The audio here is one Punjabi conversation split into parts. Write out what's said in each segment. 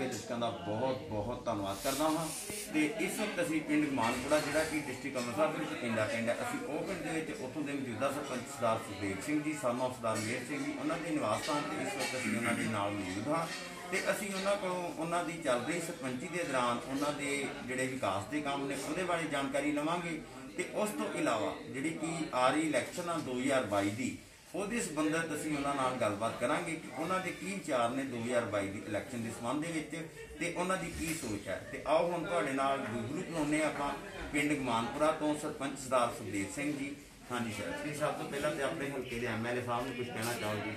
ਦੇਖੇ ਦਰਸ਼ਕਾਂ ਦਾ ਬਹੁਤ ਬਹੁਤ ਧੰਨਵਾਦ ਕਰਦਾ ਹਾਂ। ਤੇ ਇਸ ਵਕਤ ਅਸੀਂ ਪਿੰਡ ਮਾਨਪੁਰਾ ਜਿਹੜਾ ਕਿ ਡਿਸਟ੍ਰਿਕਟ ਅੰਮ੍ਰਿਤਸਰ ਦੇ ਵਿੱਚ ਪੈਂਦਾ ਪਿੰਡ ਹੈ ਅਸੀਂ ਉਹ ਪਿੰਡ ਦੇ ਵਿੱਚ ਉੱਥੋਂ ਦੇ ਮੌਜੂਦਾ ਸਰਪੰਚ ਸਰਦਾਰ ਸੁਖਦੇਵ ਸਿੰਘ ਜੀ ਸਾਮਾ ਸਰਦਾਰ ਮੇਰ ਸਿੰਘ ਜੀ, ਉਹਨਾਂ ਦੇ ਨਿਵਾਸ ਸਥਾਨ ਤੇ ਇਸ ਵਕਤ ਅਸੀਂ ਉਹਨਾਂ ਦੇ ਨਾਲ ਮੌਜੂਦ ਹਾਂ। ਤੇ ਅਸੀਂ ਉਹਨਾਂ ਕੋਲੋਂ ਉਹਨਾਂ ਦੀ ਚੱਲ ਰਹੀ ਸਰਪੰਚੀ ਦੇ ਦੌਰਾਨ ਉਹਨਾਂ ਦੇ ਜਿਹੜੇ ਵਿਕਾਸ ਦੇ ਕੰਮ ਨੇ, ਉਹਦੇ ਬਾਰੇ ਜਾਣਕਾਰੀ ਲਵਾਂਗੇ। ਤੇ ਉਸ ਤੋਂ ਇਲਾਵਾ ਜਿਹੜੀ ਕਿ ਆ ਰਹੀ ਇਲੈਕਸ਼ਨ ਆ 2022 ਦੀ ਉਹਦੇ ਸੰਬੰਧਤ ਅਸੀਂ ਉਹਨਾਂ ਨਾਲ ਗੱਲਬਾਤ ਕਰਾਂਗੇ ਕਿ ਉਹਨਾਂ ਦੇ ਕੀ ਵਿਚਾਰ ਨੇ 2022 ਦੀ ਇਲੈਕਸ਼ਨ ਦੇ ਸੰਬੰਧ ਦੇ ਵਿੱਚ ਤੇ ਉਹਨਾਂ ਦੀ ਕੀ ਸੋਚ ਹੈ। ਤੇ ਆਓ ਹੁਣ ਤੁਹਾਡੇ ਨਾਲ ਕਰਾਉਂਦੇ ਹਾਂ ਆਪਾਂ ਪਿੰਡ ਗਮਾਨਪੁਰਾ ਤੋਂ ਸਰਪੰਚ ਸਰਦਾਰ ਸੁਖਦੇਵ ਸਿੰਘ ਜੀ। ਹਾਂਜੀ ਸਰ ਤੁਸੀਂ ਸਭ ਤੋਂ ਪਹਿਲਾਂ ਤੇ ਆਪਣੇ ਹਲਕੇ ਦੇ ਐਮਐਲਏ ਸਾਹਿਬ ਨੂੰ ਕੁਝ ਕਹਿਣਾ ਚਾਹੋਗੇ?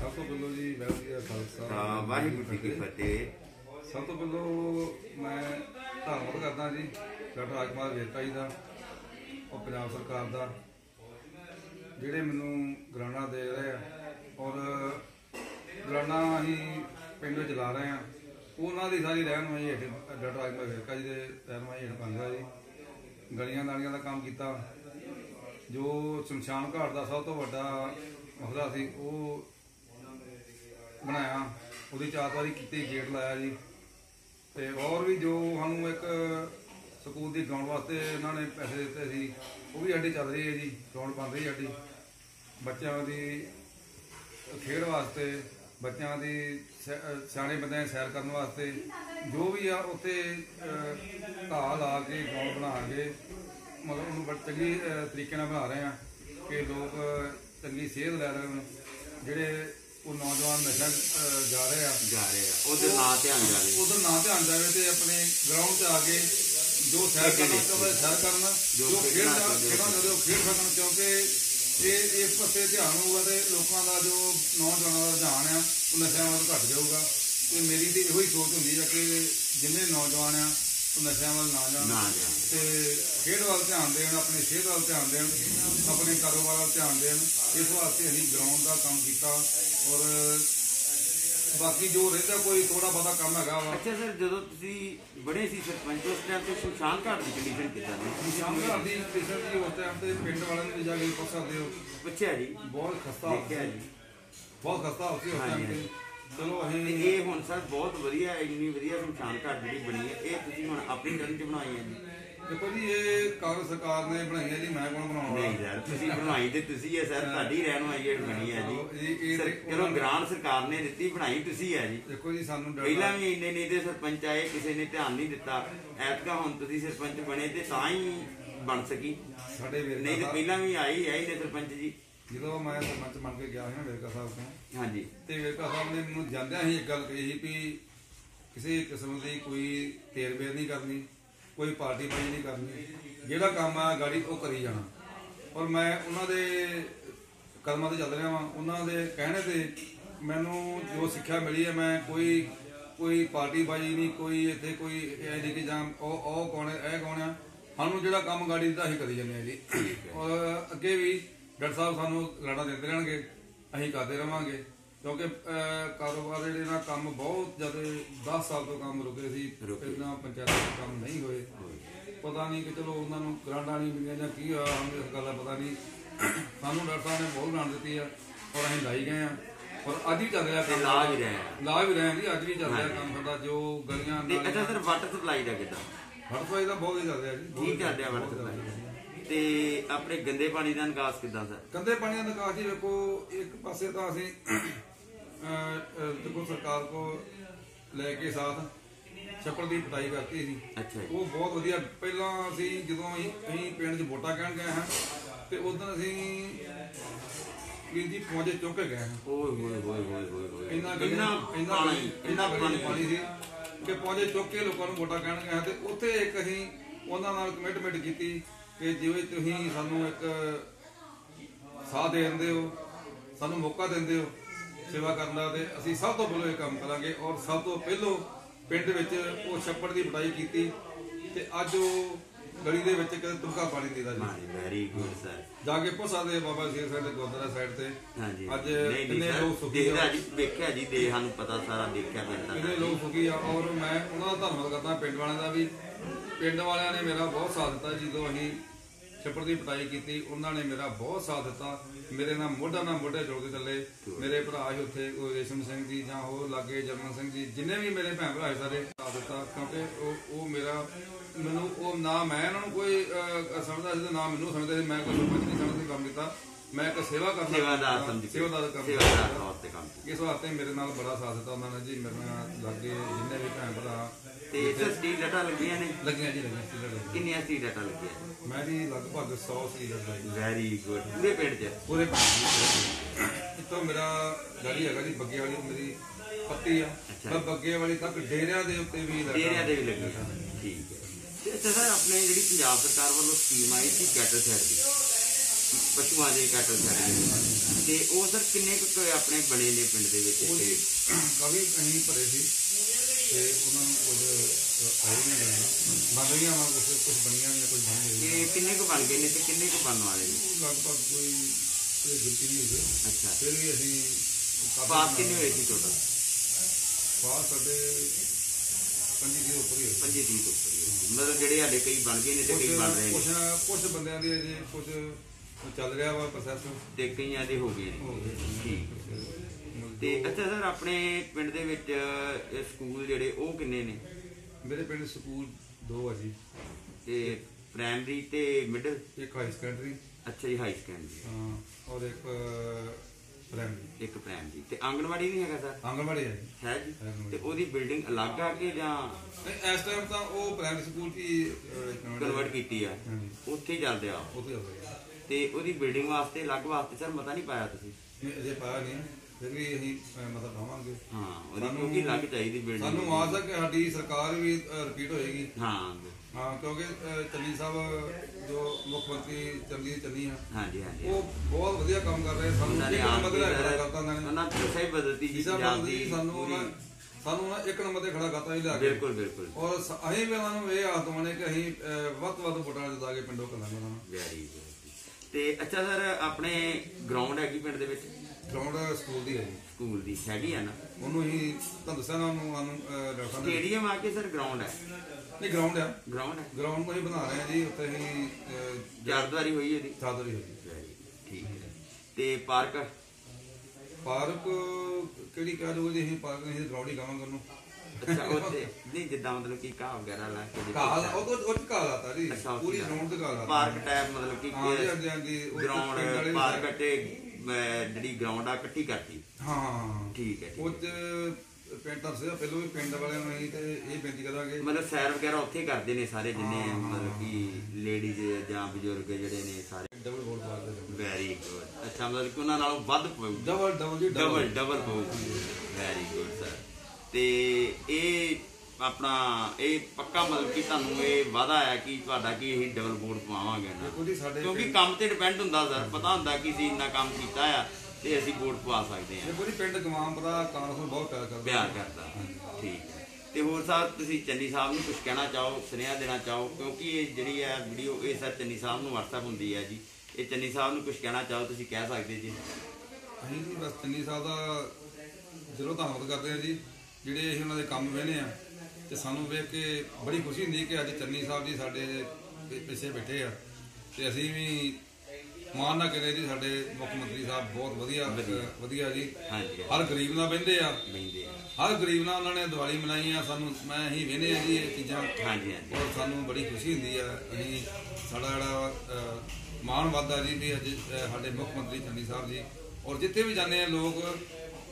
ਸਭ ਤੋਂ ਪਹਿਲਾਂ ਜੀ ਵਾਹਿਗੁਰੂ ਜੀ ਖਾਲਸਾ ਤਾਂ ਵਾਹਿਗੁਰੂ ਜੀ ਕੀ ਫਤਿਹ। ਸਭ ਤੋਂ ਪਹਿਲਾਂ ਮੈਂ ਧੰਨਵਾਦ ਕਰਦਾ ਜੀ ਡਾਕਟਰ ਰਾਜਕੁਮਾਰ ਵੇਰਕਾ ਜੀ ਦਾ ਉਹ ਪੰਜਾਬ ਸਰਕਾਰ ਦਾ। ਜਿਹੜੇ ਮੈਨੂੰ ਗ੍ਰਾਂਟਾਂ ਦੇ ਰਹੇ ਆ ਔਰ ਗ੍ਰਾਂਟਾਂ ਅਸੀਂ ਪਿੰਡ ਚਲਾ ਰਹੇ ਆ, ਉਹਨਾਂ ਦੀ ਸਾਰੀ ਰਹਿਨਮਾਈ ਹੇਠ ਡਾਕਟਰ ਰਾਜਕੁਮਾਰ ਵੇਰਕਾ ਜੀ ਦੇ ਰਹਿਨਮਾਈ ਹੇਠ ਬਣਦਾ ਜੀ। ਗਲੀਆਂ ਨਾਲੀਆਂ ਦਾ ਕੰਮ ਕੀਤਾ। ਜੋ ਸ਼ਮਸ਼ਾਨ ਘਾਟ ਦਾ ਸਭ ਤੋਂ ਵੱਡਾ ਮਸਲਾ ਸੀ, ਉਹ ਬਣਾਇਆ। ਉਹਦੀ ਚਾਰ ਵਾਰੀ ਕੀਤੀ, ਗੇਟ ਲਾਇਆ ਜੀ। ਤੇ ਹੋਰ ਵੀ ਜੋ ਸਾਨੂੰ ਇੱਕ ਸਕੂਲ ਦੀ ਗਰਾਊਂਡ ਵਾਸਤੇ ਇਹਨਾਂ ਨੇ ਪੈਸੇ ਦਿੱਤੇ ਸੀ, ਉਹ ਵੀ ਸਾਡੀ ਚੱਲ ਰਹੀ ਹੈ ਜੀ, ਗਰਾਊਂਡ ਬਣ ਰਹੀ ਸਾਡੀ। ਬੱਚਿਆਂ ਦੀ ਖੇਡ ਵਾਸਤੇ ਬੱਚਿਆਂ ਦੀ ਸਿਆਣੇ ਬੰਦਿਆਂ ਦੀ ਸੈਰ ਕਰਨ ਵਾਸਤੇ ਜੋ ਵੀ ਆ ਉੱਥੇ ਘਾਹ ਲਾ ਕੇ ਗਰਾਊਂਡ ਬਣਾ ਕੇ ਮਤਲਬ ਉਹਨੂੰ ਬੜੀ ਚੰਗੀ ਤਰੀਕੇ ਨਾਲ ਬਣਾ ਰਹੇ ਆ ਕਿ ਲੋਕ ਚੰਗੀ ਸਿਹਤ ਲੈ ਰਹੇ ਨੇ। ਜਿਹੜੇ ਉਹ ਨੌਜਵਾਨ ਨਸ਼ਾ ਜਾ ਰਹੇ ਆ। ਜਾ ਰਹੇ ਆ। ਉਹਦੇ ਨਾਂ ਧਿਆਨ ਜਾ ਰਹੇ ਉਧਰ ਨਾ ਧਿਆਨ ਜਾਵੇ ਤੇ ਆਪਣੇ ਗਰਾਊਂਡ ਤੇ ਆ ਕੇ ਜੋ ਸੈਰ ਕਰਨਾ ਚਾਹੁੰਦੇ ਸੈਰ ਕਰਨ ਜੋ ਖੇਡਣਾ ਚਾਹੁੰਦੇ ਉਹ ਖੇਡ ਸਕਣ ਕਿਉਂਕਿ ਇਹ ਇਸ ਪਾਸੇ ਧਿਆਨ ਹੋਊਗਾ ਤੇ ਲੋਕਾਂ ਦਾ ਜੋ ਨੌਜਵਾਨਾਂ ਦਾ ਰੁਝਾਨ ਆ ਉਹ ਨਸ਼ਿਆਂ ਵੱਲ ਘਟ ਜਾਊਗਾ। ਤੇ ਮੇਰੀ ਤੇ ਇਹੋ ਹੀ ਸੋਚ ਹੁੰਦੀ ਆ ਕਿ ਜਿੰਨੇ ਨੌਜਵਾਨ ਆ ਉਹ ਨਸ਼ਿਆਂ ਵੱਲ ਨਾ ਜਾਣ। ਨਾ ਜਾਣ। ਤੇ ਖੇਡ ਵੱਲ ਧਿਆਨ ਦੇਣ ਆਪਣੀ ਸਿਹਤ ਵੱਲ ਧਿਆਨ ਦੇਣ ਆਪਣੇ ਕਾਰੋਬਾਰ ਵੱਲ ਧਿਆਨ ਦੇਣ। ਇਸ ਵਾਸਤੇ ਅਸੀਂ ਗਰਾਊਂਡ ਦਾ ਕੰਮ ਕੀਤਾ ਔਰ ਬਾਕੀ ਜੋ ਰਹਿੰਦਾ ਕੋਈ ਥੋੜਾ ਬਹੁਤਾ ਕੰਮ ਹੈਗਾ ਵਾ। ਅੱਛਾ ਸਰ ਜਦੋਂ ਤੁਸੀਂ ਬੜੇ ਸੀ ਸਰਪੰਚ ਉਸ ਟਾਈਮ ਤੇ ਸ਼ਮਸ਼ਾਨ ਘਾਟ ਦੀ ਕੰਡੀਸ਼ਨ ਕਿੱਦਾਂ ਦੀ ਸ਼ਾਮ ਘਰ ਦੀ ਸਟੇਸ਼ਨ ਦੀ ਉਸ ਟਾਈਮ ਤੇ ਪਿੰਡ ਵਾਲਿਆਂ ਨੂੰ ਜਾ ਕੇ ਪੁੱਛ ਸਕਦੇ ਹੋ। ਪੁੱਛਿਆ ਜੀ। ਬਹੁਤ ਖਸਤਾ ਹਾਲਤ ਦੇਖਿਆ ਸੀ। ਜੀ। ਬਹੁਤ ਖਸਤਾ ਹਾਲਤ ਸੀ ਉਸ ਟਾਈਮ ਤੇ। ਚਲੋ ਤੇ ਅਸੀਂ ਇਹ ਹੁਣ ਸਰ ਬਹੁਤ ਵਧੀਆ ਇੰਨੀ ਵਧੀਆ ਸ਼ਮਸ਼ਾਨ ਘਾਟ ਜਿਹੜੀ ਬਣੀ ਹੈ ਇਹ ਤੁਸੀਂ ਹੁਣ ਆਪਣੀ ਟਰਨ ਚ ਬਣਾਈ ਹੈ ਜੀ। ਦੇਖੋ ਜੀ ਇਹ ਕਾਂਗਰਸ ਸਰਕਾਰ ਨੇ ਬਣਾਈ ਹੈ ਜੀ ਮੈਂ ਕੌਣ ਬਣਾਉਣ? ਨਹੀਂ ਵਾਲਾ ਯਾਰ ਤੁਸੀਂ ਬਣਾਈ ਤੇ ਤੁਸੀਂ ਹੈ ਸਰ ਤੁਹਾਡੀ ਰਹਿਨਮਾਈ ਇਹ ਬਣੀ ਹੈ ਇਹ- ਜੀ। ਇਹ- ਸਰ ਚਲੋ ਗ੍ਰਾਂਟ ਸਰਕਾਰ ਨੇ ਦਿੱਤੀ ਬਣਾਈ ਤੁਸੀਂ ਹੈ ਜੀ। ਦੇਖੋ ਜੀ ਸਾਨੂੰ ਡਰ ਪਹਿਲਾਂ ਵੀ ਇੰਨੇ ਨਹੀਂ ਦੇ ਸਰਪੰਚ ਆਏ ਕਿਸੇ ਨੇ ਧਿਆਨ ਨਹੀਂ ਦਿੱਤਾ। ਐਤਕਾ ਹੁਣ ਤੁਸੀਂ ਸਰਪੰਚ ਬਣੇ ਤੇ ਤਾਂ ਹੀ ਬਣ ਸਕੀ। ਸਾਡੇ ਵੇਰਕਾ ਨਹੀਂ ਤੇ ਸਾਹਿਬ ਪਹਿਲਾਂ ਵੀ ਆਈ ਹੈ ਇਹਨੇ ਸਰਪੰਚ ਜੀ। ਜਦੋਂ ਮੈਂ ਸਰਪੰਚ ਬਣ ਕੇ ਗਿਆ ਸੀ ਨਾ ਵੇਰਕਾ ਸਾਹਿਬ ਤੋਂ ਹਾਂਜੀ। ਤੇ ਵੇਰਕਾ ਸਾਹਿਬ ਨੇ ਮੈਨੂੰ ਜਾਂਦਿਆਂ ਹੀ ਇੱਕ ਗੱਲ ਕਹੀ ਸੀ ਵੀ ਕਿਸੇ ਕਿਸਮ ਦੀ ਕੋਈ ਤੇਰਬੇਰ ਨਹੀਂ ਕਰਨੀ। ਕੋਈ ਪਾਰਟੀ ਬਾਜੀ ਨਹੀਂ ਕਰਨੀ। ਜਿਹੜਾ ਕੰਮ ਆ ਗਾੜੀ ਉਹ ਕਰੀ ਜਾਣਾ। ਔਰ ਮੈਂ ਉਹਨਾਂ ਦੇ ਕਦਮਾਂ ਤੇ ਚੱਲ ਰਿਹਾ ਵਾਂ। ਉਹਨਾਂ ਦੇ ਕਹਿਣੇ ਤੇ ਮੈਨੂੰ ਜੋ ਸਿੱਖਿਆ ਮਿਲੀ ਹੈ ਮੈਂ ਕੋਈ ਕੋਈ ਪਾਰਟੀ ਬਾਜੀ ਨਹੀਂ ਕੋਈ ਇੱਥੇ ਕੋਈ ਇਹ ਨਹੀਂ ਕਿ ਜਾਂ ਉਹ ਉਹ ਕੌਣ ਹੈ ਇਹ ਕੌਣ ਆ ਸਾਨੂੰ ਜਿਹੜਾ ਕੰਮ ਗਾੜੀ ਦਿੱਤਾ ਅਸੀਂ ਕਰੀ ਜਾਂਦੇ ਆ ਜੀ। ਔਰ ਅੱਗੇ ਵੀ ਡਾਕਟਰ ਸਾਹਿਬ ਸਾਨੂੰ ਲੜਾ ਦਿੰਦੇ ਰਹਿਣਗੇ ਅਸੀਂ ਕਰਦੇ ਰਵਾਂਗੇ। ਕਿਉਂਕਿ ਕਾਰੋਬਾਰ ਜਿਹੜੇ ਨਾ ਕੰਮ ਬਹੁਤ ਜ਼ਿਆਦਾ 10 ਸਾਲ ਤੋਂ ਕੰਮ ਰੁਕੇ ਸੀ। ਪਹਿਲਾਂ ਪੰਚਾਇਤਾਂ ਦੇ ਕੰਮ ਨਹੀਂ ਹੋਏ। ਪਤਾ ਨਹੀਂ ਕਿ ਚਲੋ ਉਹਨਾਂ ਨੂੰ ਗ੍ਰਾਂਟਾਂ ਨਹੀਂ ਮਿਲੀਆਂ ਜਾਂ ਕੀ ਹੋਇਆ ਸਾਨੂੰ ਇਸ ਗੱਲ ਦਾ ਪਤਾ ਨਹੀਂ। ਸਾਨੂੰ ਡਾਕਟਰ ਸਾਹਿਬ ਨੇ ਬਹੁਤ ਗ੍ਰਾਂਟ ਦਿੱਤੀ ਆ ਔਰ ਅਸੀਂ ਲਾਈ ਗਏ ਆ। ਔਰ ਅੱਜ ਵੀ ਚੱਲ ਰਿਹਾ ਕੰਮ ਲਾ ਵੀ ਰਹੇ ਆ। ਲਾ ਵੀ ਰਹੇ ਆ ਜੀ ਅੱਜ ਵੀ ਚੱਲ ਰਿਹਾ ਕੰਮ ਸਾਡਾ ਜੋ ਗਲੀਆਂ ਤੇ ਅੱਛਾ ਸਰ ਵਾਟਰ ਸਪਲਾਈ ਦਾ ਕਿੱਦਾਂ? ਹੜਫਾਈ ਦਾ ਬਹੁਤ ਹੀ ਚੱਲ ਰਿਹਾ ਜੀ ਠੀਕ ਚੱਲ ਰਿਹਾ ਵਾਟਰ ਸਪਲਾਈ। ਤੇ ਆਪਣੇ ਗੰਦੇ ਪਾਣੀ ਦਾ ਨਿਕਾਸ ਕਿੱਦਾਂ ਸਰ? ਗੰਦੇ ਪਾਣੀ ਦਾ ਨਿਕਾਸ ਜੀ ਵੇਖੋ ਇੱਕ ਪਾਸੇ ਤਾਂ ਅਸੀਂ ਦੇਖੋ ਸਰਕਾਰ ਕੋ ਲੈ ਕੇ ਸਾਥ ਛੱਪੜ ਦੀ ਪਟਾਈ ਕਰਤੀ ਸੀ ਅੱਛਾ ਜੀ। ਉਹ ਬਹੁਤ ਵਧੀਆ। ਪਹਿਲਾਂ ਅਸੀਂ ਜਦੋਂ ਅਸੀਂ ਅਸੀਂ ਪਿੰਡ 'ਚ ਵੋਟਾਂ ਕਹਿਣ ਗਏ ਹਾਂ ਤੇ ਉਦੋਂ ਅਸੀਂ ਵੀਰ ਜੀ ਪਹੁੰਚੇ ਚੁੱਕ ਕੇ ਗਏ ਹਾਂ। ਓਏ ਹੋਏ ਹੋਏ ਹੋਏ ਹੋਏ ਹੋਏ। ਇੰਨਾ ਇੰਨਾ ਪਾਣੀ ਇੰਨਾ ਪਾਣੀ। ਪਾਣੀ ਸੀ ਕਿ ਪਹੁੰਚੇ ਚੁੱਕ ਕੇ ਲੋਕਾਂ ਨੂੰ ਵੋਟਾਂ ਕਹਿਣ ਗਏ ਤੇ ਉੱਥੇ ਇੱਕ ਅਸੀਂ ਉਹਨਾਂ ਨਾਲ ਕਮਿਟਮੈਂਟ ਕੀਤੀ ਕਿ ਜਿਵੇਂ ਤੁਸੀਂ ਸਾਨੂੰ ਇੱਕ ਸਾਥ ਦੇ ਦਿੰਦੇ ਹੋ ਸਾਨੂੰ ਮੌਕਾ ਦਿੰਦੇ ਹੋ ਸੇਵਾ ਕਰਨ ਦਾ ਤੇ ਅਸੀਂ ਸਭ ਤੋਂ ਪਹਿਲਾਂ ਇਹ ਕੰਮ ਕਰਾਂਗੇ ਔਰ ਸਭ ਤੋਂ ਪਹਿਲਾਂ ਪਿੰਡ ਵਿੱਚ ਉਹ ਛੱਪੜ ਦੀ ਪਟਾਈ ਕੀਤੀ ਤੇ ਅੱਜ ਉਹ ਗਲੀ ਦੇ ਵਿੱਚ ਕਿਤੇ ਤੁਮਕਾ ਪਾਣੀ ਦੇ ਦਾ ਜੀ। ਵੈਰੀ ਗੁੱਡ ਸਰ ਜਾ ਕੇ ਪੁੱਛ ਸਕਦੇ ਬਾਬਾ ਸ਼ੇਰ ਸਾਹਿਬ ਦੇ ਗੁਰਦੁਆਰਾ ਸਾਈਡ ਤੇ। ਹਾਂਜੀ। ਅੱਜ ਕਿੰਨੇ ਲੋਕ ਸੁਖੀ ਆ। ਜੀ ਦੇਖਿਆ ਜੀ ਦੇ ਸਾਨੂੰ ਪਤਾ ਸਾਰਾ ਦੇਖਿਆ ਕਿੰਨੇ ਦਾ ਲੋਕ ਸੁਖੀ ਆ ਔਰ ਮੈਂ ਉਹਨਾਂ ਦਾ ਧੰਨਵਾਦ ਕਰਦਾ ਪਿੰਡ ਵਾਲਿਆਂ ਦਾ ਵੀ। ਪਿੰਡ ਵਾਲਿਆਂ ਨੇ ਮੇਰਾ ਬਹੁਤ ਸਾਥ ਦਿੱਤਾ ਜਦੋਂ ਅਸੀਂ ਛੱਪੜ ਦੀ ਪਟਾਈ ਕੀਤੀ, ਉਹਨਾਂ ਨੇ ਮੇਰਾ ਬਹੁਤ ਸਾਥ ਦਿੱਤਾ। ਮੇਰੇ ਨਾਲ ਮੋਢਾ ਨਾਲ ਮੋਢੇ ਜੋੜ ਕੇ ਚੱਲੇ। ਮੇਰੇ ਭਰਾ ਸੀ ਉੱਥੇ, ਉਹ ਰੇਸ਼ਮ ਸਿੰਘ ਜੀ ਜਾਂ ਹੋਰ ਲਾਗੇ ਜਰਮਨ ਸਿੰਘ ਜੀ, ਜਿੰਨੇ ਵੀ ਮੇਰੇ ਭੈਣ ਭਰਾ ਸੀ ਸਾਰੇ ਸਾਥ ਦਿੱਤਾ, ਕਿਉਂਕਿ ਉਹ ਉਹ ਮੇਰਾ, ਮੈਨੂੰ ਉਹ ਨਾ ਮੈਂ ਇਹਨਾਂ ਨੂੰ ਕੋਈ ਸਮਝਦਾ ਸੀ ਨਾ ਮੈਨੂੰ ਸਮਝਦਾ ਸੀ। ਮੈਂ ਕੋਈ ਸਰਪੰਚ ਨਹੀਂ ਸਮਝਦਾ ਕੰਮ ਕੀਤਾ। ਮੈਂ ਇੱਕ ਸੇਵਾ ਕਰਨਾ ਸੇਵਾਦਾਰ ਸਮਝ। ਕੇ ਸੇਵਾਦਾਰ ਕੰਮ ਸੇਵਾਦਾਰ ਤੌਰ ਤੇ ਕੰਮ। ਇਸ ਵਾਸਤੇ ਮੇਰੇ ਨਾਲ ਬੜਾ ਸਾਥ ਦਿੱਤਾ ਉਹਨਾਂ ਨੇ ਜੀ ਮੇਰੇ ਨਾਲ ਲੱਗੇ ਜਿੰਨੇ ਵੀ ਭੈਣ ਭਰਾ। ਤੇ ਇੱਥੇ ਸਟੀਲ ਲਟਾ ਲੱਗੀਆਂ ਨੇ? ਲੱਗੀਆਂ ਜੀ ਲੱਗੀਆਂ ਸੀ ਲੱਗੀਆਂ। ਕਿੰਨੀਆਂ ਸਟੀਲ ਲਟਾ ਲੱਗੀਆਂ? ਮੈਂ ਜੀ ਲਗਭਗ 100 ਸੀ ਲੱਗਾ ਜੀ ਵੈਰੀ ਗੁੱਡ। ਪੂਰੇ ਪਿੰਡ 'ਚ? ਪੂਰੇ ਪਿੰਡ ਇੱਥੋਂ ਮੇਰਾ ਗਲੀ ਹੈਗਾ ਜੀ ਬੱਗੇ ਵਾਲੀ ਮੇਰੀ ਪੱਤੀ ਆ। ਮੈਂ ਬੱਗੇ ਵਾਲੀ ਤੱਕ ਡੇਰਿਆਂ ਦੇ ਉੱਤੇ ਵੀ ਲੱਗਾ। ਡੇਰਿਆਂ ਦੇ ਵੀ ਲੱਗੇ। ਠੀਕ ਹੈ। ਤੇ ਸਰ ਆਪਣੇ ਜਿਹੜੀ ਪੰਜਾਬ ਸਰਕਾਰ ਵੱਲੋਂ ਸਕੀਮ ਆਈ ਸੀ ਕੈਟਲ ਸੈਟ ਦੀ ਪਸ਼ੂਆਂ ਦੇ ਕੈਟਲ ਦੀ ਤੇ ਉਹ ਸਰ ਕਿੰਨੇ ਕੁ ਆਪਣੇ ਬਣੇ ਨੇ ਪਿੰਡ ਦੇ ਵਿੱਚ ਇੱਥੇ? ਕਾਫੀ ਅਸੀਂ ਭਰੇ ਸੀ ਤੇ ਉਹਨਾਂ ਨੂੰ ਕੁਝ ਆਈ ਨਹੀਂ ਲੈਣਾ ਬਣ ਗਈਆਂ ਵਾ ਕੁਝ ਕੁਝ ਬਣੀਆਂ ਵੀ ਕੁਝ ਬਣ ਗਈਆਂ। ਇਹ ਕਿੰਨੇ ਕੁ ਬਣ ਗਏ ਨੇ ਤੇ ਕਿੰਨੇ ਕੁ ਬਣਨ ਵਾਲੇ ਨੇ? ਲਗਭਗ ਕੋਈ ਕੋਈ ਗਿਣਤੀ ਨਹੀਂ ਹੋਈ ਅੱਛਾ। ਫਿਰ ਵੀ ਅਸੀਂ ਪਾਸ ਕਿੰਨੇ ਹੋਏ ਸੀ ਟੋਟਲ ਪਾਸ ਸਾਡੇ ਪੰਜੀ ਦੇ ਉੱਪਰ ਹੀ ਹੋਏ 25 30 ਤੋਂ ਉੱਪਰ। ਮਤਲਬ ਜਿਹੜੇ ਸਾਡੇ ਕਈ ਬਣ ਗਏ ਨੇ ਤੇ ਕਈ ਬਣ ਰਹੇ ਕੁਝ ਨੇ ਕੁਝ ਬੰਦਿਆਂ ਦੇ ਅਜੇ ਕੁਝ ਚੱਲ ਰਿਹਾ ਵਾ ਪ੍ਰੋਸੈਸ ਤੇ ਕਈਆਂ ਦੇ ਹੋ ਗਏ ਨੇ। ਠੀਕ। ਤੇ ਅੱਛਾ ਸਰ ਆਪਣੇ ਪਿੰਡ ਦੇ ਵਿੱਚ ਸਕੂਲ ਜਿਹੜੇ ਉਹ ਕਿੰਨੇ ਨੇ? ਮੇਰੇ ਪਿੰਡ ਸਕੂਲ ਦੋ ਆ ਜੀ। ਤੇ ਪ੍ਰਾਇਮਰੀ ਤੇ ਮਿਡਲ ਇੱਕ ਹਾਈ ਸੈਕੰਡਰੀ ਅੱਛਾ ਜੀ ਹਾਈ ਸੈਕੰਡਰੀ ਹਾਂ ਔਰ ਇੱਕ ਪ੍ਰਾਇਮਰੀ ਇੱਕ ਪ੍ਰਾਇਮਰੀ ਤੇ ਆਂਗਣਵਾੜੀ ਨਹੀਂ ਹੈਗਾ ਸਰ? ਆਂਗਣਵਾੜੀ ਹੈ ਜੀ। ਹੈ ਜੀ। ਤੇ ਉਹਦੀ ਬਿਲਡਿੰਗ ਅਲੱਗ ਆ ਕੇ ਜਾਂ ਇਸ ਟਾਈਮ ਤਾਂ ਉਹ ਪ੍ਰਾਇਮਰੀ ਸਕੂਲ ਕੀ ਕਨਵਰਟ ਕੀਤੀ ਆ? ਉੱਥੇ ਚੱਲਦੇ ਆ। ਉਹ ਤੇ ਹੋਇਆ ਤੇ ਉਹਦੀ ਬਿਲਡਿੰਗ ਵਾਸਤੇ ਅਲੱਗ ਵਾਸਤੇ ਸਰ ਮਤਾ ਨਹੀਂ ਪਾਇਆ ਤੁਸੀਂ? ਨਹੀਂ ਅਜੇ ਪਾਇਆ ਨਹੀਂ। ਫਿਰ ਵੀ ਅਸੀਂ ਅਹ, ਮਤਲਬ ਲਾਵਾਂਗੇ ਹਾਂ ਉਹਦੀ ਸਾਨੂੰ- ਕਿਉਂਕਿ ਅਲੱਗ ਚਾਹੀਦੀ ਬਿਲਡਿੰਗ ਸਾਨੂੰ ਆਸ ਹੈ ਕਿ ਸਾਡੀ ਸਰਕਾਰ ਵੀ ਰਿਪੀਟ ਹੋਏਗੀ। ਹਾਂ। ਹਾਂ ਕਿਉਂਕਿ ਅਹ, ਚੰਨੀ ਸਾਹਿਬ ਜੋ ਮੁੱਖ ਮੰਤਰੀ ਚੰਗੀ ਚੰਨੀ ਆ ਹਾਂਜੀ ਹਾਂਜੀ। ਉਹ ਬਹੁਤ ਵਧੀਆ ਕੰਮ ਕਰ ਰਹੇ ਸਾਨੂੰ ਉਹਨਾਂ ਨੇ ਇੱਕ ਆਪ ਨੰਬਰ ਤੇ ਖੜਾ ਕਰਤਾ ਉਹਨਾਂ ਨੇ। ਉਹਨਾਂ ਨੇ ਸਹੀ ਬਦਲਤੀ ਜੀ ਜਿਸਾ ਪੰਜਾਬ ਬੰਦੀ ਦੀ ਸਾਨੂੰ ਪੂਰੀ। ਉਹਨਾਂ ਸਾਨੂੰ ਉਹਨਾਂ ਇੱਕ ਨੰਬਰ ਤੇ ਖੜਾ ਕਰਤਾ ਜੀ ਲਿਆ ਕੇ। ਬਿਲਕੁਲ ਬਿਲਕੁਲ। ਔਰ ਸ- ਅਸੀਂ ਵੀ ਉਹਨਾਂ ਨੂੰ ਇਹ ਆਸ ਦਵਾਨੇ ਕਿ ਅਸੀਂ ਅਹ, ਵੱਧ ਤੋਂ ਵੱਧ ਵੋਟਾਂ ਜਿਤਾ ਕੇ ਪਿੰਡੋਂ ਕਰਾਂਗੇ ਉਹਨਾਂ ਨੂੰ। ਵੈਰੀ ਤੇ ਅੱਛਾ ਸਰ ਆਪਣੇ ਗਰਾਊਂਡ ਹੈਗੀ ਪਿੰਡ ਦੇ ਵਿੱਚ? ਗਰਾਊਂਡ ਸਕੂਲ ਦੀ ਹੈ ਜੀ। ਸਕੂਲ ਦੀ ਹੈਗੀ ਆ ਨਾ? ਉਹਨੂੰ ਹੀ ਤੁਹਾਨੂੰ ਦੱਸਿਆ ਨਾ ਉਹਨੂੰ ਸਾਨੂੰ ਅਹ, ਡਾਕਟਰ ਨੇ ਸਟੇਡੀਅਮ ਆ ਕੇ ਸਰ ਗਰਾਊਂਡ ਹੈ? ਨਹੀਂ ਗਰਾਊਂਡ ਆ। ਗਰਾਊਂਡ ਹੈ? ਗਰਾਊਂਡ ਨੂੰ ਅਸੀਂ ਬਣਾ ਰਹੇ ਹਾਂ ਜੀ ਉੱਥੇ ਅਸੀਂ ਅਹ, ਚਾਰ ਦੀਵਾਰੀ ਹੋਈ ਇਹਦੀ ਚਾਦਰੀ ਹੋਈ ਠੀਕ ਹੈ। ਤੇ ਪਾਰਕ ਪਾਰਕ ਕਿਹੜੀ ਕਹਿ ਲਓ ਜੀ? ਅਸੀਂ ਪਾਰਕ ਨਹੀਂ ਗਰਾਊਂਡ ਹੀ ਕਹਾਂਗੇ ਉਹਨੂੰ। ਅੱਛਾ ਉੱਥੇ ਨਹੀਂ ਜਿੱਦਾਂ ਮਤਲਬ ਕਿ ਘਾਹ ਵਗੈਰਾ ਲਾ ਕੇ ਜੇ ਕਾਲ ਉਹ ਤੋਂ ਉਹ ਕਾਲ ਆਤਾ ਜੀ ਅੱਛਾ, ਉੱਥੇ ਪੂਰੀ ਤੇ ਕਾਲ ਆਤਾ ਪਾਰਕ ਟਾਈਪ ਮਤਲਬ ਕਿ ਹਾਂ ਜੀ ਉਹ ਪਿੰਡ ਵਾਲੇ ਗਰਾਊਂਡ ਵੀ ਪਾਰਕ ਅਹ, ਜਿਹੜੀ ਗਰਾਊਂਡ ਆ ਇਕੱਠੀ ਕਰਤੀ। ਹਾਂ ਹਾਂ, ਹਾਂ। ਠੀਕ ਹੈ ਠੀਕ ਪਿੰਡ ਤਾਂ ਸੀਗਾ ਪਹਿਲਾਂ ਵੀ ਪਿੰਡ ਵਾਲਿਆਂ ਨੂੰ ਅਸੀਂ ਤੇ ਇਹ ਬੇਨਤੀ ਕਰਾਂਗੇ। ਮਤਲਬ ਸੈਰ ਵਗੈਰਾ ਉੱਥੇ ਹੀ ਕਰਦੇ ਨੇ ਸਾਰੇ ਜਿੰਨੇ ਮਤਲਬ ਕਿ ਲੇਡੀਜ਼ ਜਾਂ ਬਜ਼ੁਰਗ ਜਿਹੜੇ ਨੇ ਸਾਰੇ। ਡਬਲ ਬੋਲ ਮਾਰਦੇ ਵੈਰੀ ਗੁੱਡ ਅੱਛਾ ਮਤਲਬ ਕਿ ਉਹਨਾਂ ਨਾਲੋਂ ਵੱਧ ਪਊ। ਡਬਲ ਡਬਲ ਜੀ ਡਬਲ ਡਬਲ ਪਊ। ਵੈਰੀ ਗੁੱਡ ਸਰ ਤੇ ਇਹ ਆਪਣਾ ਇਹ ਪੱਕਾ ਮਤਲਬ ਕਿ ਤੁਹਾਨੂੰ ਇਹ ਵਾਦਾ ਹੈ ਕਿ ਤੁਹਾਡਾ ਕੀ ਅਸੀਂ ਡਬਲ ਬੋਰਡ ਪਵਾਵਾਂਗੇ ਨਾ। ਕਿਉਂਕਿ ਕੰਮ ਤੇ ਡਿਪੈਂਡ ਹੁੰਦਾ ਸਰ ਪਤਾ ਹੁੰਦਾ ਕਿ ਅਸੀਂ ਇੰਨਾ ਕੰਮ ਕੀਤਾ ਆ ਤੇ ਅਸੀਂ ਬੋਰਡ ਪਵਾ ਸਕਦੇ ਹਾਂ। ਦੇਖੋ ਜੀ ਪਿੰਡ ਗਵਾਮਪੁਰਾ ਕਾਂਗਰਸ ਨੂੰ ਬਹੁਤ ਪਿਆਰ ਕਰਦਾ। ਪਿਆਰ ਕਰਦਾ ਠੀਕ ਤੇ ਹੋਰ ਸਾਹਿਬ ਤੁਸੀਂ ਚੰਨੀ ਸਾਹਿਬ ਨੂੰ ਕੁਝ ਕਹਿਣਾ ਚਾਹੋ ਸੁਨੇਹਾ ਦੇਣਾ ਚਾਹੋ ਕਿਉਂਕਿ ਇਹ ਜਿਹੜੀ ਹੈ ਵੀਡੀਓ ਇਹ ਸਰ ਚੰਨੀ ਸਾਹਿਬ ਨੂੰ WhatsApp ਹੁੰਦੀ ਹੈ ਜੀ। ਇਹ ਚੰਨੀ ਸਾਹਿਬ ਨੂੰ ਕੁਝ ਕਹਿਣਾ ਚਾਹੋ ਤੁਸੀਂ ਕਹਿ ਸਕਦੇ ਜੀ। ਅਸੀਂ ਬਸ ਚੰਨੀ ਸਾਹਿਬ ਦਾ ਦਿਲੋਂ ਧੰਨਵਾਦ ਕਰਦੇ ਹਾਂ ਜੀ। ਜਿਹੜੇ ਅਸੀਂ ਉਹਨਾਂ ਦੇ ਕੰਮ ਵੇਨੇ ਆ ਤੇ ਸਾਨੂੰ ਵੇਖ ਕੇ ਬੜੀ ਖੁਸ਼ੀ ਹੁੰਦੀ ਕਿ ਅੱਜ ਚੰਨੀ ਸਾਹਿਬ ਜੀ ਸਾਡੇ ਪਿੱਛੇ ਬੈਠੇ ਆ। ਤੇ ਅਸੀਂ ਵੀ ਮਾਣ ਨਾ ਕਰੇ ਜੀ ਸਾਡੇ ਮੁੱਖ ਮੰਤਰੀ ਸਾਹਿਬ ਬਹੁਤ ਵਧੀਆ ਵਧੀਆ। ਜੀ। ਹਰ ਗਰੀਬ ਨਾਲ ਬੈਂਦੇ ਆ। ਹਰ ਗਰੀਬ ਨਾਲ ਉਹਨਾਂ ਨੇ ਦੀਵਾਲੀ ਮਨਾਈ ਆ ਸਾਨੂੰ ਮੈਂ ਅਸੀਂ ਵੇਨੇ ਆ ਜੀ ਇਹ ਚੀਜ਼ਾਂ। ਹਾਂਜੀ ਹਾਂਜੀ। ਔਰ ਸਾਨੂੰ ਬੜੀ ਖੁਸ਼ੀ ਹੁੰਦੀ ਆ ਅਸੀਂ ਸਾਡਾ ਜਿਹੜਾ ਮਾਣ ਵੱਧਦਾ ਜੀ ਵੀ ਅੱਜ ਸਾਡੇ ਮੁੱਖ ਮੰਤਰੀ ਚੰਨੀ ਸਾਹਿਬ ਜੀ। ਔਰ ਜਿੱਥੇ ਵੀ ਜਾਂਦੇ ਆ ਲੋਕ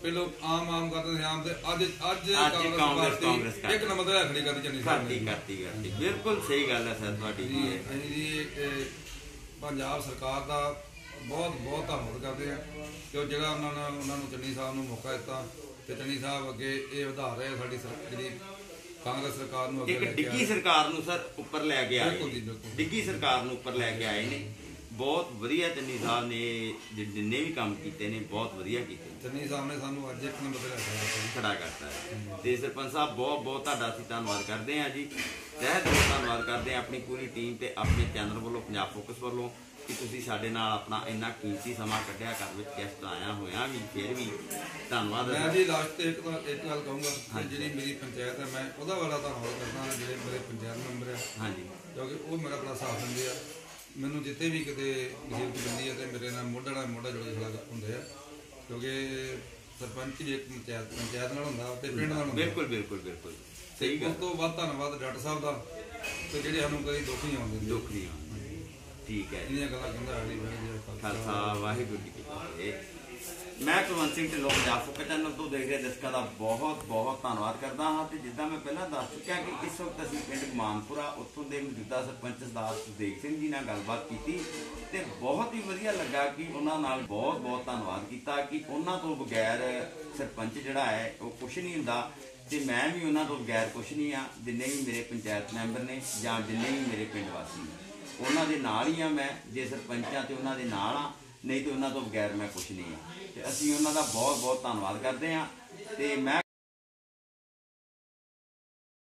ਪਹਿਲੋਂ ਆਮ ਆਮ ਕਰਦੇ ਸੀ ਆਮ ਤੇ ਅੱਜ ਅੱਜ ਕਾਂਗਰਸ- ਕਾਂਗਰਸ ਕਰਦੀ। ਇੱਕ ਨੰਬਰ ਤੇ ਖੜੀ ਕਰਦੀ ਚੰਨੀ ਨੇ ਕਰਤੀ ਕਰਤੀ ਬਿਲਕੁਲ ਸਹੀ ਗੱਲ ਹੈ ਸਰ ਤੁਹਾਡੀ ਜੀ ਜੀ। ਅਸੀਂ ਪੰਜਾਬ ਸਰਕਾਰ ਦਾ ਬਹੁਤ ਬਹੁਤ ਧੰਨਵਾਦ ਕਰਦੇ ਆ ਕਿ ਉਹ ਜਿਹੜਾ ਉਹਨਾਂ ਨੇ ਉਹਨਾਂ ਨੂੰ ਚੰਨੀ ਸਾਹਿਬ ਨੂੰ ਮੌਕਾ ਦਿੱਤਾ ਤੇ ਚੰਨੀ ਸਾਹਿਬ ਅੱਗੇ ਇਹ ਵਧਾ ਰਹੇ ਸਾਡੀ ਜਿਹੜੀ ਕਾਂਗਰਸ ਸਰਕਾਰ ਨੂੰ ਅੱਗੇ ਲੈ ਕੇ ਡਿੱਗੀ ਸਰਕਾਰ ਨੂੰ ਸਰ ਉੱਪਰ ਲੈ ਕੇ ਆਏ। ਡਿੱਗੀ ਸਰਕਾਰ ਨੂੰ ਉੱਪਰ ਲੈ ਕੇ ਆਏ ਨੇ ਬਹੁਤ ਵਧੀਆ ਚੰਨੀ ਸਾਹਿਬ ਨੇ ਜਿੰਨੇ ਵੀ ਕੰਮ ਕੀਤੇ ਨੇ ਬਹੁਤ ਵਧੀਆ ਕੀਤੇ। ਚੰਨੀ ਸਾਹਿਬ ਨੇ ਸਾਨੂੰ ਅੱਜ ਇੱਕ ਨੰਬਰ ਤੇ ਖੜਾ ਕਰਤਾ ਹੈ ਤੇ ਸਰਪੰਚ ਸਾਹਿਬ ਬਹੁਤ ਬਹੁਤ ਤੁਹਾਡਾ ਅਸੀਂ ਧੰਨਵਾਦ ਕਰਦੇ ਹਾਂ ਜੀ। ਤਹਿ ਦਿਲੋਂ ਧੰਨਵਾਦ ਕਰਦੇ ਹਾਂ ਆਪਣੀ ਪੂਰੀ ਟੀਮ ਤੇ ਆਪਣੇ ਚੈਨਲ ਵੱਲੋਂ ਪੰਜਾਬ ਫੋਕਸ ਵੱਲੋਂ ਕਿ ਤੁਸੀਂ ਸਾਡੇ ਨਾਲ ਆਪਣਾ ਇੰਨਾ ਕੀਮਤੀ ਸਮਾਂ ਕੱਢਿਆ ਘਰ ਵਿੱਚ ਗੈਸਟ ਆਇਆ ਹੋਇਆ ਵੀ ਫਿਰ ਵੀ ਧੰਨਵਾਦ। ਹੈ ਮੈਂ। ਜੀ ਲਾਸਟ ਤੇ ਇੱਕ ਤਾਂ- ਇੱਕ ਗੱਲ ਕਹੂੰਗਾ ਜਿਹੜੀ ਮੇਰੀ ਪੰਚਾਇਤ ਹੈ ਮੈਂ ਉਹਦਾ ਬੜਾ ਧੰਨਵਾਦ ਕਰਦਾ ਹਾਂ ਜਿਹੜੇ ਮੇਰੇ ਪੰਚਾਇਤ ਮੈਂਬਰ ਆ। ਹਾਂਜੀ। ਕਿਉਂਕਿ ਉਹ ਮੇਰਾ ਬੜਾ ਸਾਥ ਦਿੰਦੇ ਆ। ਮੈਨੂੰ ਜਿੱਥੇ ਵੀ ਕਿਤੇ ਮੁਸੀਬਤ ਪੈਂਦੀ ਹੈ ਤੇ ਮੇਰੇ ਨਾਲ ਮੋਢਾ ਨਾਲ ਮੋਢਾ ਜੋੜ ਕੇ ਖੜਾ ਹੁੰਦੇ ਆ ਕਿਉਂਕਿ ਸਰਪੰਚ ਵੀ ਇੱਕ ਪੰਚਾਇਤ ਪੰਚਾਇਤ ਨਾਲ ਹੁੰਦਾ ਤੇ ਪਿੰਡ ਨਾਲ ਹੁੰਦਾ। ਬਿਲਕੁਲ ਬਿਲਕੁਲ ਬਿਲਕੁਲ। ਸਹੀ ਉਸ ਗੱਲ। ਤੋਂ ਬਾਅਦ ਧੰਨਵਾਦ ਡਾਕਟਰ ਸਾਹਿਬ ਦਾ ਤੇ ਜਿਹੜੇ ਸਾਨੂੰ ਕਦੀ ਦੁੱਖ ਨਹੀਂ ਆਉਂਦੇ। ਦੁੱਖ ਨਹੀਂ ਆਉਂਦਾ। ਠੀਕ ਹੈ। ਇੰਨੀਆਂ ਗੱਲਾਂ ਕਹਿੰਦਾ ਅਗਲੀ ਵਾਰ ਜੇ ਖਾਲਸਾ ਵਾਹਿਗੁਰੂ ਜੀ ਕੀ ਫਤਿਹ। ਮੈਂ ਕੁਲਵੰਤ ਸਿੰਘ ਢਿੱਲੋਂ ਪੰਜਾਬ ਫੋਕਸ ਚੈਨਲ ਤੋਂ ਦੇਖ ਰਹੇ, ਦਰਸ਼ਕਾਂ ਦਾ ਬਹੁਤ ਬਹੁਤ ਧੰਨਵਾਦ ਕਰਦਾ ਹਾਂ ਤੇ ਜਿੱਦਾਂ ਮੈਂ ਪਹਿਲਾਂ ਦੱਸ ਚੁੱਕਿਆ ਕਿ ਇਸ ਵਕਤ ਅਸੀਂ ਪਿੰਡ ਮਾਨਪੁਰਾ ਉੱਥੋਂ ਦੇ ਮੌਜੂਦਾ ਸਰਪੰਚ ਸਰਦਾਰ ਸੁਦੇਖ ਸਿੰਘ ਜੀ ਨਾਲ ਗੱਲਬਾਤ ਕੀਤੀ ਤੇ ਬਹੁਤ ਹੀ ਵਧੀਆ ਲੱਗਾ ਕਿ ਉਹਨਾਂ ਨਾਲ ਬਹੁਤ ਬਹੁਤ ਧੰਨਵਾਦ ਕੀਤਾ ਕਿ ਉਹਨਾਂ ਤੋਂ ਬਗੈਰ ਸਰਪੰਚ ਜਿਹੜਾ ਹੈ, ਉਹ ਕੁਝ ਨਹੀਂ ਹੁੰਦਾ ਤੇ ਮੈਂ ਵੀ ਉਹਨਾਂ ਤੋਂ ਬਗੈਰ ਕੁਝ ਨਹੀਂ ਆ ਜਿੰਨੇ ਵੀ ਮੇਰੇ ਪੰਚਾਇਤ ਮੈਂਬਰ ਨੇ ਜਾਂ ਜਿੰਨੇ ਵੀ ਮੇਰੇ ਪਿੰਡ ਵਾਸੀ ਨੇ। ਉਹਨਾਂ ਦੇ ਨਾਲ ਹੀ ਆ ਮੈਂ, ਜੇ ਸਰਪੰਚਾਂ ਤੇ ਉਹਨਾਂ ਦੇ ਨਾਲ ਆ ਨਹੀਂ ਤੇ ਉਹਨਾਂ ਤੋਂ ਬਗੈਰ ਮੈਂ ਕੁਝ ਨਹੀਂ ਹਾਂ। ਤੇ ਅਸੀਂ ਉਹਨਾਂ ਦਾ ਬਹੁਤ ਬਹੁਤ ਧੰਨਵਾਦ ਕਰਦੇ ਹਾਂ। ਤੇ ਮੈਂ